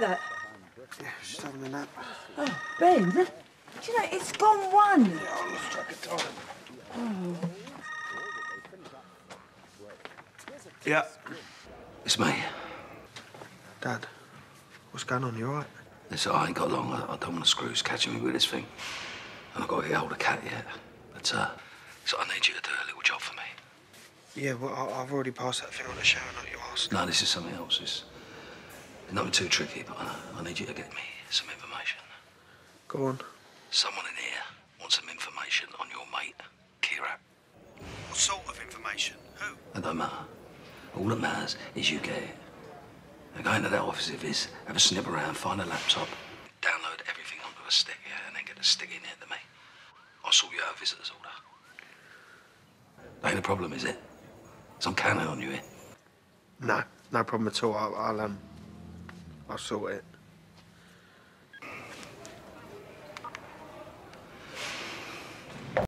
that? Yeah, just having a nap. Oh, Ben, do you know, it's gone one. Yeah, I lost track of time. Yeah. It's me. Dad, what's going on? You all right? Listen, I ain't got long. I, I don't want the screws catching me with this thing. And I've got to get hold of Kat yet. But, uh, so I need you to do a little job for me. Yeah, well, I- I've already passed that thing on the shower note you asked. No, this is something else. It's nothing too tricky, but I, I need you to get me some information. Go on. Someone in here wants some information on your mate, Kheerat. What sort of information? Who? It don't matter. All that matters is you get it. Now go into that office of his, have a snip around, find a laptop, download everything onto a stick, yeah, and then get the stick in here to me. I'll sort you out a visitor's order. That ain't a problem, is it? Some I'm on you here. No, no problem at all. I'll, I'll um, I saw it.